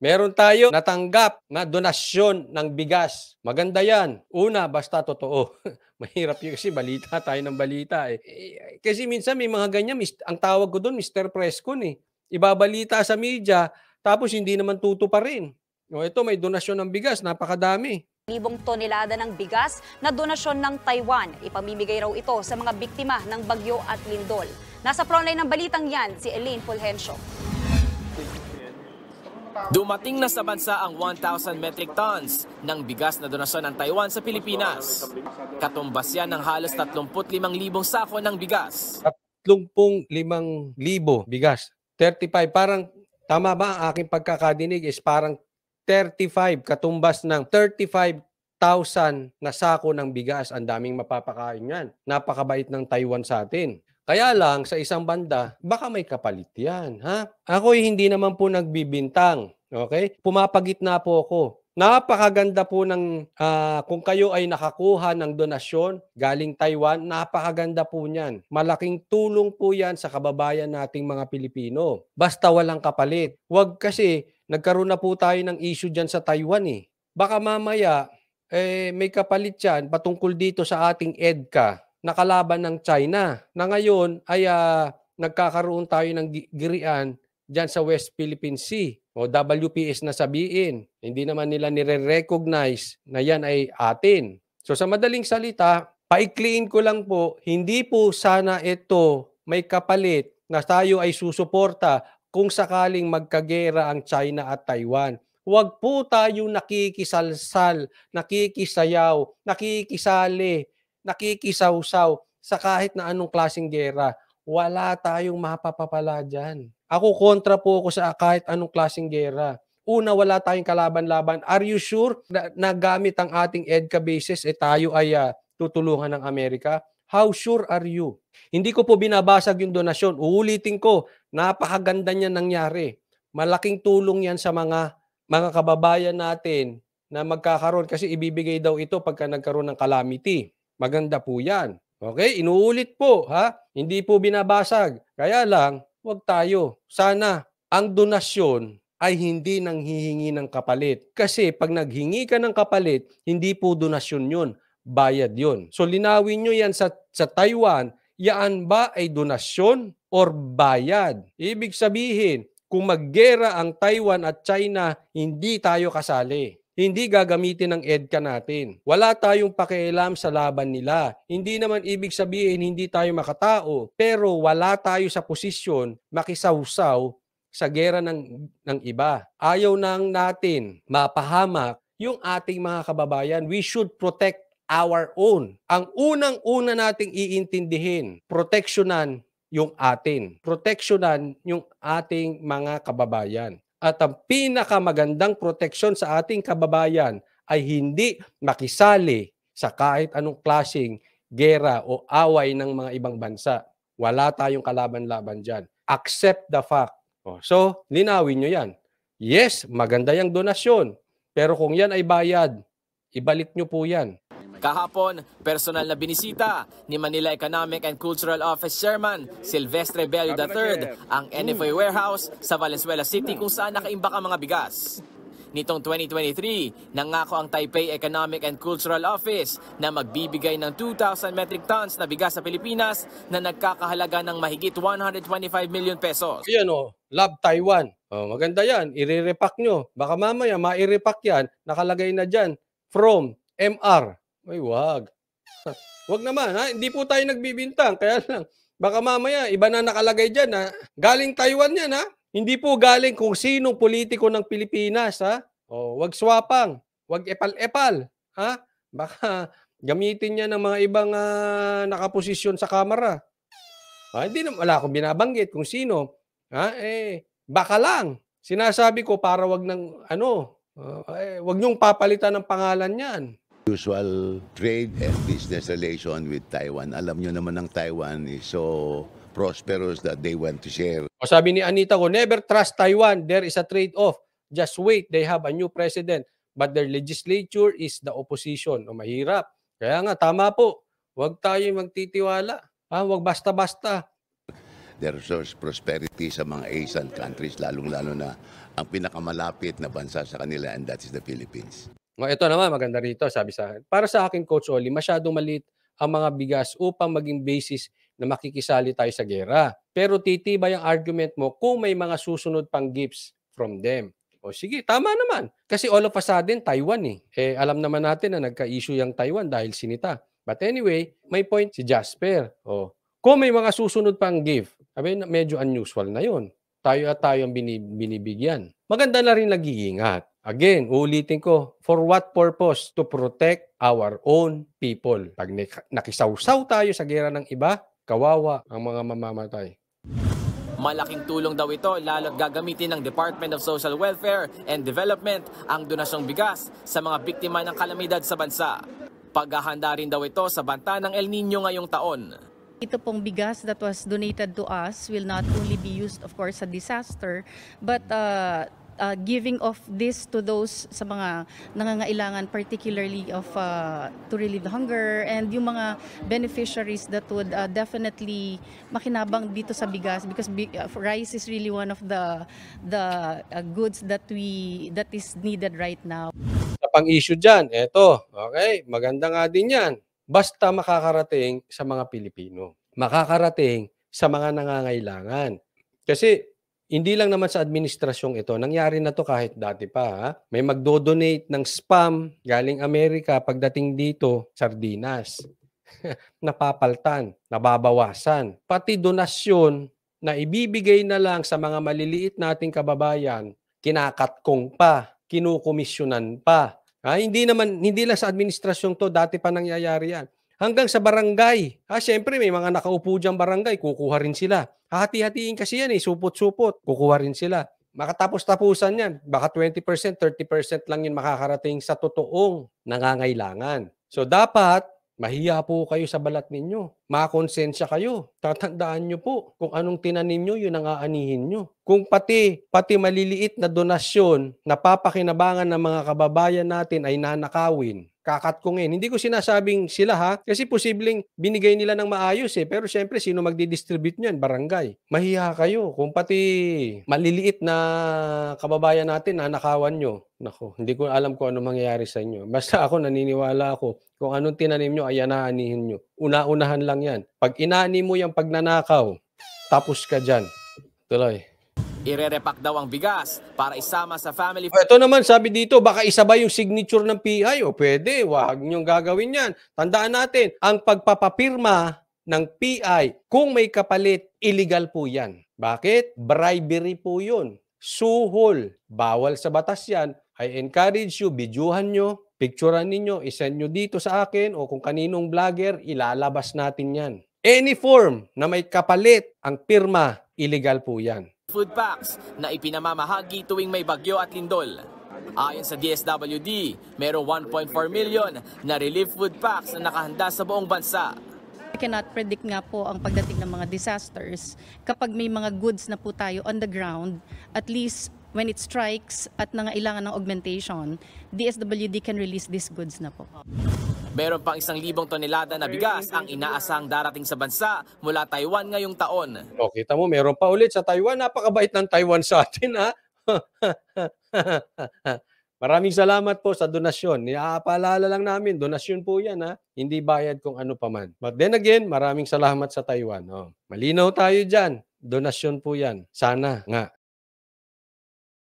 Meron tayo natanggap na donasyon ng bigas. Maganda yan. Una, basta totoo. Mahirap yun kasi balita tayo ng balita eh. eh kasi minsan may mga ganyan, ang tawag ko doon, Mr. Preskon eh. Ibabalita sa media, tapos hindi naman tuto pa rin. O ito, may donasyon ng bigas, napakadami. Libong tonelada ng bigas na donasyon ng Taiwan. Ipamimigay raw ito sa mga biktima ng bagyo at lindol. Nasa frontline ng balitang yan, si Elaine Fulgencio. Dumating na sa bansa ang 1,000 metric tons ng bigas na donasyon ng Taiwan sa Pilipinas. Katumbas yan ng halos 35,000 sako ng bigas. 35,000 bigas. 35, parang tama ba ang aking pagkakadinig is parang 35, katumbas ng 35,000 na sako ng bigas. Ang daming mapapakain yan. Napakabait ng Taiwan sa atin. Kaya lang, sa isang banda, baka may kapalit yan. Ha? Ako hindi naman po nagbibintang. Okay? Pumapagitna po ako. Napakaganda po ng uh, kung kayo ay nakakuha ng donasyon galing Taiwan, napakaganda po niyan. Malaking tulong po yan sa kababayan nating mga Pilipino. Basta walang kapalit. Huwag kasi nagkaroon na po tayo ng issue dyan sa Taiwan eh. Baka mamaya eh, may kapalit yan patungkol dito sa ating EDCA na kalaban ng China na ngayon ay uh, nagkakaroon tayo ng girian dyan sa West Philippine Sea o WPS na sabihin. Hindi naman nila nire-recognize na yan ay atin. So sa madaling salita, paikliin ko lang po, hindi po sana ito may kapalit na tayo ay susuporta kung sakaling magkagera ang China at Taiwan. Huwag po tayo nakikisalsal, nakikisayaw, nakikisali nakikisawsaw sa kahit na anong klaseng gera. Wala tayong mapapapala dyan. Ako kontra po ako sa kahit anong klaseng gera. Una, wala tayong kalaban-laban. Are you sure na, na gamit ang ating EDCA basis, eh tayo ay uh, tutulungan ng Amerika? How sure are you? Hindi ko po binabasag yung donasyon. Uulitin ko, napakaganda niya nangyari. Malaking tulong yan sa mga mga kababayan natin na magkakaroon kasi ibibigay daw ito pagka nagkaroon ng calamity. Maganda po yan. Okay? Inuulit po, ha? Hindi po binabasag. Kaya lang, wag tayo. Sana ang donasyon ay hindi nang hihingi ng kapalit. Kasi pag naghingi ka ng kapalit, hindi po donasyon yun. Bayad yun. So linawin nyo yan sa, sa Taiwan, yaan ba ay donasyon or bayad? Ibig sabihin, kung maggera ang Taiwan at China, hindi tayo kasali hindi gagamitin ng EDCA natin. Wala tayong pakialam sa laban nila. Hindi naman ibig sabihin hindi tayo makatao, pero wala tayo sa posisyon makisawsaw sa gera ng, ng iba. Ayaw nang natin mapahamak yung ating mga kababayan. We should protect our own. Ang unang-una nating iintindihin, proteksyonan yung atin. Proteksyonan yung ating mga kababayan. At ang pinakamagandang proteksyon sa ating kababayan ay hindi makisali sa kahit anong klasing gera o away ng mga ibang bansa. Wala tayong kalaban-laban dyan. Accept the fact. so, linawin nyo yan. Yes, maganda yung donasyon. Pero kung yan ay bayad, ibalik nyo po yan. Kahapon, personal na binisita ni Manila Economic and Cultural Office Chairman Silvestre Bello III ang NFA warehouse sa Valenzuela City kung saan nakaimbak ang mga bigas. Nitong 2023, nangako ang Taipei Economic and Cultural Office na magbibigay ng 2,000 metric tons na bigas sa Pilipinas na nagkakahalaga ng mahigit 125 million pesos. Yan o, Love Taiwan. Oh, maganda yan, i-repack nyo. Baka mamaya ma-repack yan, nakalagay na dyan from MR ay, wag. wag naman, ha? Hindi po tayo nagbibintang. Kaya lang, baka mamaya, iba na nakalagay dyan, ha? Galing Taiwan yan, ha? Hindi po galing kung sinong politiko ng Pilipinas, ha? O, wag swapang. Wag epal-epal, ha? Baka gamitin niya ng mga ibang uh, nakaposisyon sa kamera. Ha? Hindi na, wala akong binabanggit kung sino. Ha? Eh, baka lang. Sinasabi ko para wag ng, ano, uh, eh, wag niyong papalitan ng pangalan niyan usual trade and business relation with Taiwan. Alam nyo naman ng Taiwan is so prosperous that they want to share. O sabi ni Anita ko, never trust Taiwan. There is a trade-off. Just wait. They have a new president. But their legislature is the opposition. O mahirap. Kaya nga, tama po. Huwag tayo magtitiwala. Ha? Huwag basta-basta. There is prosperity sa mga ASEAN countries, lalong-lalo na ang pinakamalapit na bansa sa kanila and that is the Philippines. O, ito naman, maganda rito, sabi sa akin. Para sa akin, Coach Oli, masyadong maliit ang mga bigas upang maging basis na makikisali tayo sa gera. Pero titibay ang argument mo kung may mga susunod pang gifts from them. O sige, tama naman. Kasi all of a sudden, Taiwan eh. Eh, alam naman natin na nagka-issue yung Taiwan dahil sinita. But anyway, may point si Jasper. O, kung may mga susunod pang gift, sabi, medyo unusual na yon. Tayo at tayo ang bini- binibigyan. Maganda na rin nag-iingat. Again, uulitin ko, for what purpose? To protect our own people. Pag nak- nakisawsaw tayo sa gera ng iba, kawawa ang mga mamamatay. Malaking tulong daw ito lalo't gagamitin ng Department of Social Welfare and Development ang donasyong bigas sa mga biktima ng kalamidad sa bansa. Paghahanda rin daw ito sa banta ng El Nino ngayong taon. Ito pong bigas that was donated to us will not only be used, of course, sa disaster, but uh, uh, giving of this to those sa mga nangangailangan, particularly of uh, to relieve the hunger, and yung mga beneficiaries that would uh, definitely makinabang dito sa bigas because bi- uh, rice is really one of the the uh, goods that we that is needed right now. Sa pang-issue dyan, eto, okay, maganda nga din yan. Basta makakarating sa mga Pilipino. Makakarating sa mga nangangailangan. Kasi hindi lang naman sa administrasyong ito, nangyari na to kahit dati pa. Ha? May magdo-donate ng spam galing Amerika pagdating dito, sardinas. Napapaltan, nababawasan. Pati donasyon na ibibigay na lang sa mga maliliit nating kababayan, kinakatkong pa, kinukomisyonan pa. Ha, hindi naman hindi lang sa administrasyong to dati pa nangyayari yan. Hanggang sa barangay. Ha, syempre may mga nakaupo diyang barangay, kukuha rin sila. Hati-hatiin kasi yan eh, supot-supot, kukuha rin sila. Makatapos-tapusan yan. Baka 20%, 30% lang yun makakarating sa totoong nangangailangan. So dapat Mahiya po kayo sa balat ninyo. Makonsensya kayo. Tatandaan nyo po kung anong tinanim nyo, yun ang aanihin nyo. Kung pati, pati maliliit na donasyon na papakinabangan ng mga kababayan natin ay nanakawin, kakatkungin. Hindi ko sinasabing sila ha, kasi posibleng binigay nila ng maayos eh. Pero syempre, sino magdi-distribute niyan? Barangay. Mahiya kayo. Kung pati maliliit na kababayan natin, nanakawan nyo. Nako, hindi ko alam kung ano mangyayari sa inyo. Basta ako naniniwala ako kung anong tinanim nyo ay anaanihin nyo. Una-unahan lang yan. Pag inaani mo yung pagnanakaw, tapos ka dyan. Tuloy. Irerepak daw ang bigas para isama sa family O, ito naman, sabi dito, baka isabay yung signature ng PI. O pwede, wag niyong gagawin yan. Tandaan natin, ang pagpapapirma ng PI, kung may kapalit, illegal po yan. Bakit? Bribery po yun. Suhol. Bawal sa batas yan. I encourage you, bidyuhan nyo, picturean ninyo, isend nyo dito sa akin o kung kaninong vlogger, ilalabas natin yan. Any form na may kapalit ang pirma, illegal po yan. food packs na ipinamamahagi tuwing may bagyo at lindol. Ayon sa DSWD, merong 1.4 million na relief food packs na nakahanda sa buong bansa. We cannot predict nga po ang pagdating ng mga disasters. Kapag may mga goods na po tayo on the ground, at least when it strikes at nangailangan ng augmentation, DSWD can release these goods na po. Meron pang isang libong tonelada na bigas ang inaasahang darating sa bansa mula Taiwan ngayong taon. O, kita mo, meron pa ulit sa Taiwan. Napakabait ng Taiwan sa atin, ha? Maraming salamat po sa donasyon. Niapaalala lang namin, donasyon po yan, ha? Hindi bayad kung ano paman. But then again, maraming salamat sa Taiwan. Oh, malinaw tayo dyan. Donasyon po yan. Sana nga